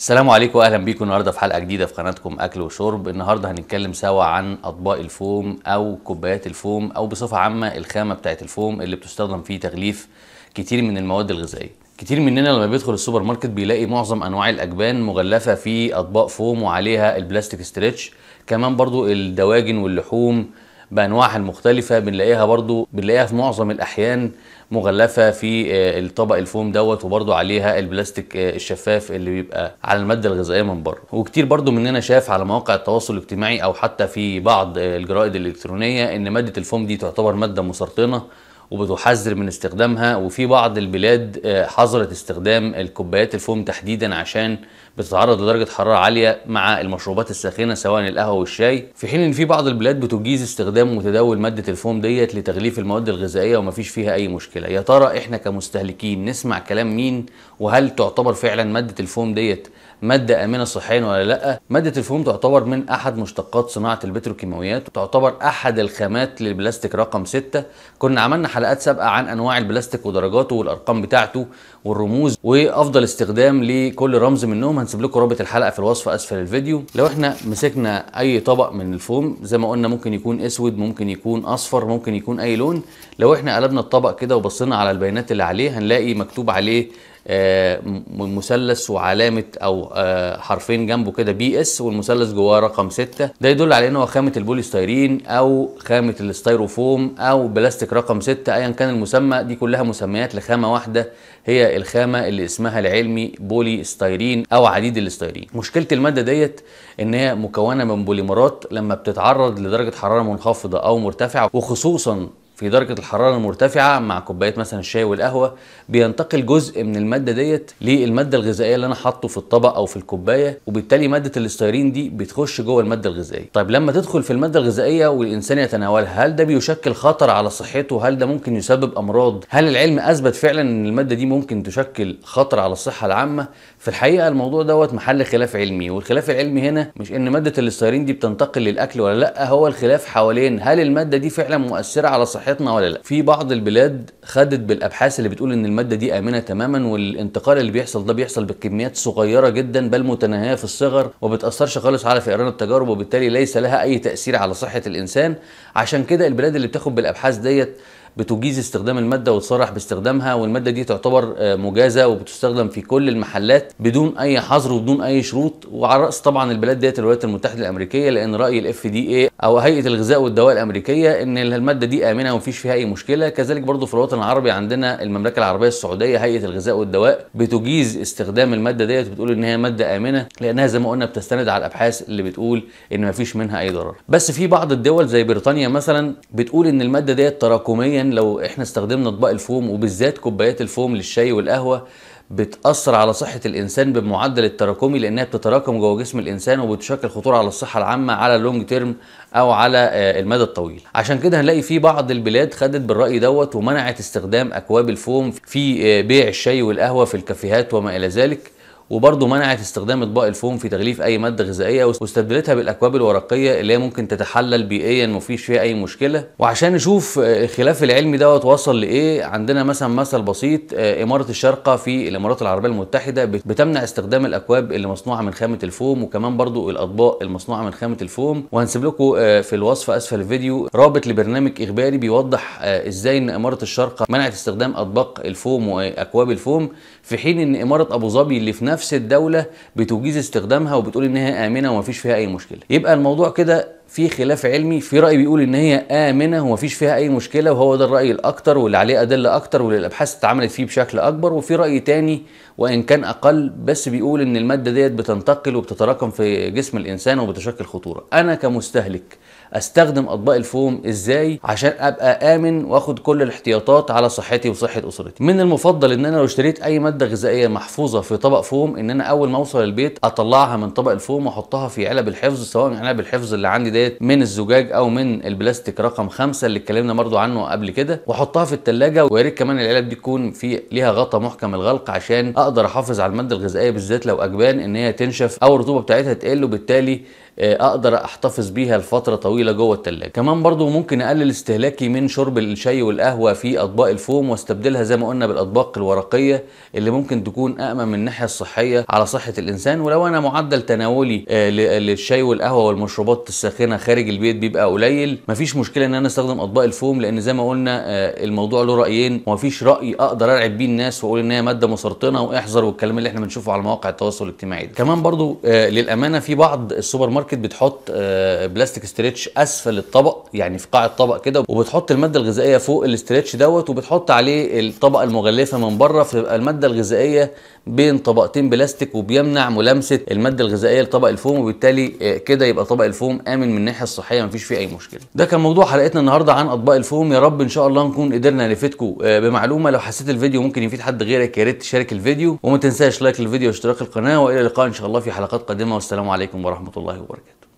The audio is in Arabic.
السلام عليكم واهلا بيكم النهارده في حلقه جديده في قناتكم اكل وشرب. النهارده هنتكلم سوا عن اطباق الفوم أو كوبايات الفوم أو بصفه عامه الخامه بتاعه الفوم اللي بتستخدم في تغليف كتير من المواد الغذائيه. كتير مننا لما بيدخل السوبر ماركت بيلاقي معظم انواع الاجبان مغلفه في اطباق فوم وعليها البلاستيك stretch. كمان برضو الدواجن واللحوم بأنواعها المختلفة بنلاقيها برضو بنلاقيها في معظم الأحيان مغلفة في آه، الطبق الفوم دوت وبرضو عليها البلاستيك آه، الشفاف اللي بيبقى على المادة الغذائية من بره. وكتير برضو مننا شاف على مواقع التواصل الاجتماعي أو حتى في بعض آه، الجرائد الإلكترونية إن مادة الفوم دي تعتبر مادة مسرطنة وبتحذر من استخدامها. وفي بعض البلاد آه، حظرت استخدام الكوبايات الفوم تحديدا عشان بتتعرض لدرجة حرارة عالية مع المشروبات الساخنة سواء القهوة والشاي. في حين إن في بعض البلاد بتجيز استخدام متداول مادة الفوم ديت لتغليف المواد الغذائية ومفيش فيها أي مشكلة. يا ترى إحنا كمستهلكين نسمع كلام مين؟ وهل تعتبر فعلا مادة الفوم ديت مادة آمنة صحيا ولا لأ مادة الفوم تعتبر من أحد مشتقات صناعة البتروكيماويات وتعتبر أحد الخامات للبلاستيك رقم 6 كنا عملنا حلقات سابقة عن أنواع البلاستيك ودرجاته والأرقام بتاعته والرموز وأفضل استخدام لكل رمز منهم. هنسيب لكم رابط الحلقة في الوصف أسفل الفيديو. لو إحنا مسكنا أي طبق من الفوم زي ما قلنا ممكن يكون أسود ممكن يكون أصفر ممكن يكون أي لون. لو إحنا قلبنا الطبق كده وبصينا على البيانات اللي عليه هنلاقي مكتوب عليه مثلث وعلامة أو آه، حرفين جنبه كده PS والمثلث جواه رقم 6 ده يدل على إن هو خامة البوليستيرين أو خامة الستيروفوم أو بلاستيك رقم 6 ايا كان المسمى. دي كلها مسميات لخامة واحدة هي الخامة اللي اسمها العلمي بولي ستيرين أو عديد الاستيرين. مشكلة المادة ديت إن هي مكونة من بوليمرات لما بتتعرض لدرجة حرارة منخفضة أو مرتفعة وخصوصا في درجة الحرارة المرتفعة مع كوبايات مثلا الشاي والقهوة بينتقل جزء من المادة ديت للمادة الغذائية اللي أنا حاطه في الطبق أو في الكوباية وبالتالي مادة الإستيرين دي بتخش جوه المادة الغذائية. طيب لما تدخل في المادة الغذائية والإنسان يتناولها هل ده بيشكل خطر على صحته؟ هل ده ممكن يسبب أمراض؟ هل العلم أثبت فعلا إن المادة دي ممكن تشكل خطر على الصحة العامة؟ في الحقيقة الموضوع دوت محل خلاف علمي والخلاف العلمي هنا مش إن مادة الستيرين دي بتنتقل للأكل ولا لأ هو الخلاف حوالين هل المادة دي فعلا مؤثرة على صحتنا ولا لا؟ في بعض البلاد خدت بالأبحاث اللي بتقول إن المادة دي آمنة تماما والانتقال اللي بيحصل ده بيحصل بكميات صغيرة جدا بل متناهية في الصغر وما بتأثرش خالص على فئران التجارب وبالتالي ليس لها أي تأثير على صحة الإنسان. عشان كده البلاد اللي بتاخد بالأبحاث ديت بتجيز استخدام المادة وتصرح باستخدامها والمادة دي تعتبر آه، مجازة وبتستخدم في كل المحلات بدون أي حظر وبدون أي شروط. وعلى رأس طبعا البلاد ديت الولايات المتحدة الأمريكية لأن رأي ال FDA أو هيئة الغذاء والدواء الأمريكية إن المادة دي آمنة ومفيش فيها أي مشكلة. كذلك برضو في الوطن العربي عندنا المملكة العربية السعودية هيئة الغذاء والدواء بتجيز استخدام المادة ديت بتقول إن هي مادة آمنة لأنها زي ما قلنا بتستند على الأبحاث اللي بتقول إن مفيش منها أي ضرر. بس في بعض الدول زي بريطانيا مثلا بتقول إن المادة ديت تراكميا لو إحنا استخدمنا اطباق الفوم وبالذات كوبايات الفوم للشاي والقهوة بتأثر على صحة الإنسان بمعدل التراكمي لأنها بتتراكم جوه جسم الإنسان وبتشكل خطورة على الصحة العامة على اللونج تيرم أو على آه، المدى الطويل. عشان كده هنلاقي في بعض البلاد خدت بالرأي دوت ومنعت استخدام أكواب الفوم في آه، بيع الشاي والقهوة في الكافيهات وما إلى ذلك. وبرضه منعت استخدام اطباق الفوم في تغليف أي مادة غذائية واستبدلتها بالأكواب الورقية اللي هي ممكن تتحلل بيئيا ومفيش فيها أي مشكلة. وعشان نشوف آه، الخلاف العلمي دوت وصل لإيه عندنا مثلا مثل بسيط آه، إمارة الشارقه في الإمارات العربية المتحدة بت- بتمنع استخدام الأكواب اللي مصنوعة من خامة الفوم وكمان برضه الأطباق المصنوعة من خامة الفوم. وهنسيب لكم آه، في الوصف أسفل الفيديو رابط لبرنامج إخباري بيوضح إزاي إن إمارة الشارقه منعت استخدام أطباق الفوم وأكواب الفوم في حين إن إمارة أبو ظبي اللي في نفس الدولة بتجيز استخدامها وبتقول إن هي آمنة ومفيش فيها أي مشكلة. يبقى الموضوع كده في خلاف علمي في رأي بيقول إن هي آمنة ومفيش فيها أي مشكلة وهو ده الرأي الأكتر واللي عليه أدلة أكتر واللي الأبحاث اتعملت فيه بشكل أكبر وفي رأي تاني وإن كان أقل بس بيقول إن المادة ديت بتنتقل وبتتراكم في جسم الإنسان وبتشكل خطورة. أنا كمستهلك أستخدم أطباق الفوم إزاي عشان أبقى آمن وآخد كل الاحتياطات على صحتي وصحة أسرتي. من المفضل إن أنا لو اشتريت أي مادة غذائية محفوظة في طبق فوم إن أنا أول ما أوصل البيت أطلعها من طبق الفوم وأحطها في علب الحفظ سواء علب الحفظ اللي عندي ديت من الزجاج أو من البلاستيك رقم خمسة اللي اتكلمنا برضو عنه قبل كده وأحطها في التلاجة. ويا ريت كمان العلب دي تكون في ليها غطا محكم الغلق عشان أقدر أحافظ على المادة الغذائية بالذات لو أجبان إن هي تنشف أو الرطوبة بتاعتها تقل وبالتالي أقدر أحتفظ بيها لفترة طويلة جوه التلاجة. كمان برضو ممكن أقلل استهلاكي من شرب الشاي والقهوة في أطباق الفوم وأستبدلها زي ما قلنا بالأطباق الورقية اللي ممكن تكون امن من الناحية الصحية على صحة الإنسان. ولو أنا معدل تناولي آه، للشاي والقهوة والمشروبات الساخنة خارج البيت بيبقى قليل. مفيش مشكلة إن أنا أستخدم أطباق الفوم لأن زي ما قلنا آه، الموضوع له رأيين ومفيش رأي أقدر أرعب بيه الناس وأقول إن هي مادة مسرطنة وإحذر والكلام اللي إحنا بنشوفه على مواقع التواصل الاجتماعي ده. كمان برضو آه، للأمانة في بعض السوبر ماركت بتحط آه، بلاستيك stretch أسفل الطبق. يعني في قاع الطبق كده وبتحط المادة الغذائية فوق ال stretch دوت وبتحط عليه الطبقة المغلفة من بره فتبقى المادة الغذائية بين طبقتين بلاستيك وبيمنع ملامسة المادة الغذائية لطبق الفوم وبالتالي آه، كده يبقى طبق الفوم آمن من الناحية الصحية مفيش فيه أي مشكلة. ده كان موضوع حلقتنا النهارده عن أطباق الفوم. يا رب إن شاء الله نكون قدرنا نفيدكم آه، بمعلومة لو حسيت الفيديو ممكن يفيد حد غيرك يا ريت تشارك الفيديو وما تنساش like للفيديو واشتراك القناة وإلى اللقاء إن شاء الله في حلقات قادمة. والسلام عليكم ورحمة الله وبركاته.